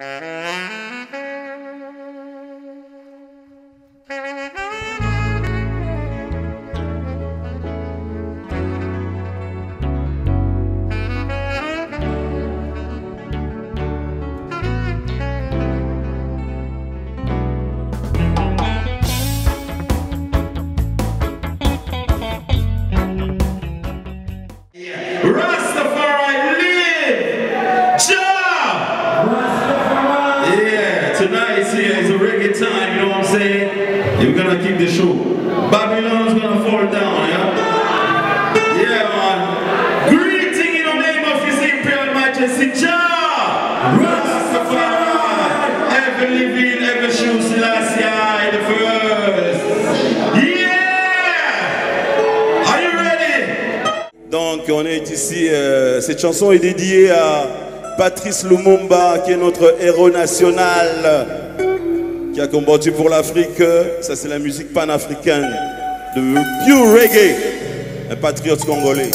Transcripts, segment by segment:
Uh-huh. You're gonna keep the show? Babylon's gonna fall down, yeah? Yeah, man. Greeting in the name of His Imperial Majesty, Jah! Rastafari! Ever living, ever shoes, Selassie I the first. Yeah! Are you ready? Donc on est ici, euh, cette chanson est dédiée à Patrice Lumumba qui est notre héros national qui a combattu pour l'Afrique. Ça c'est la musique panafricaine de pure reggae, un patriote congolais.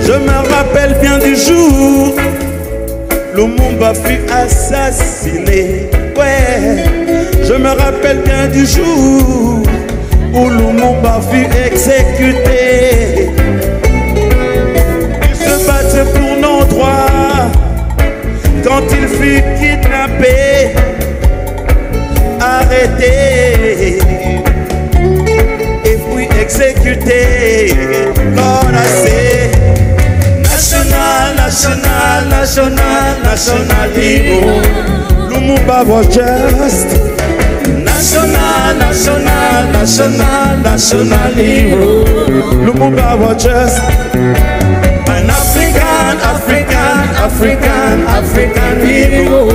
Je me rappelle bien du jour Lumumba fut assassiné. Ouais, je me rappelle bien du jour où Lumumba fut exécuté. Il se battait pour nos droits quand il fut arrêté et puis exécuté. Say, National, national, national, national. Lumumba was just national, national, national, national hero. Lumumba was just an African, African, African, African hero.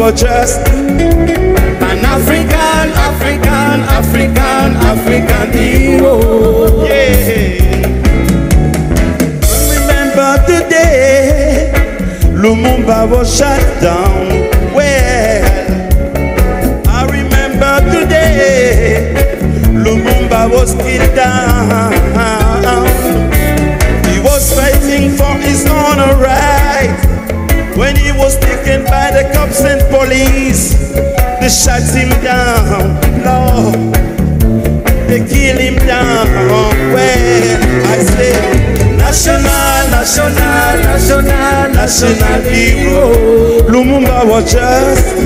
Was just an African, African, African, African hero. Yeah. Remember the day Lumumba was shut down. Well, I remember the day Lumumba was killed down. Police. They shut him down. No, they kill him down. Well, I say. National, national, national, national hero. Lumumba was just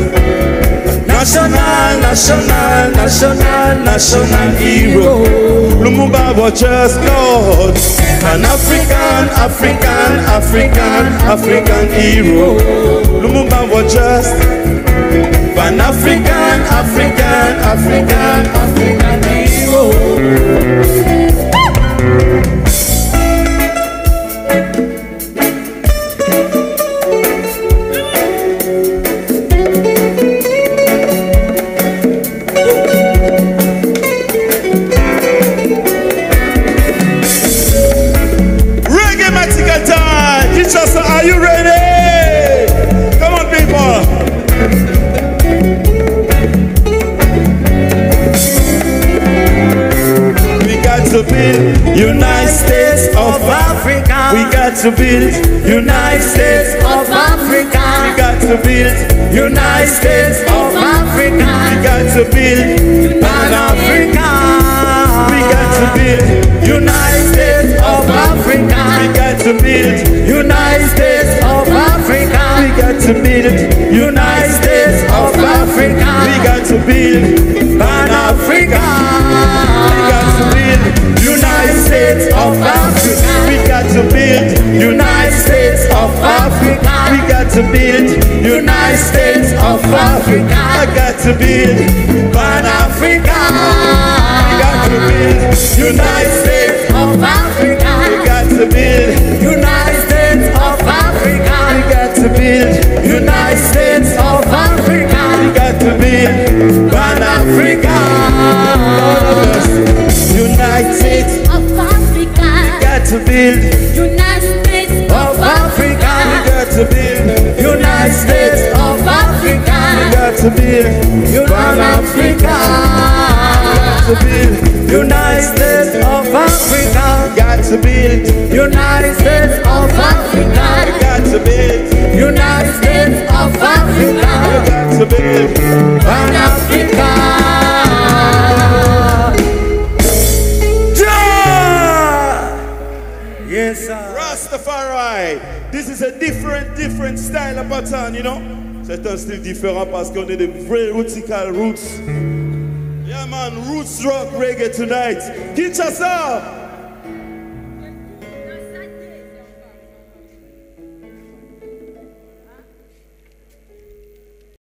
national, national, national, national hero. Lumumba just Lord, an African, African, African, African hero. Lumumba just an African, African, African, African hero. Got to build United States of Africa. We got to build United States of Africa. We got to build Pan Africa. Africa. I got to build Pan Africa. We got to build United States of Africa. We got to build United States of Africa. got to build United States of Africa. got to build Pan Africa. United States of Africa, got to build Rastafari. This is a different, different style of pattern, you know. C'est un style différent parce qu'on est des vrais rootsical roots. Yeah man, roots rock reggae tonight. Kinshasa.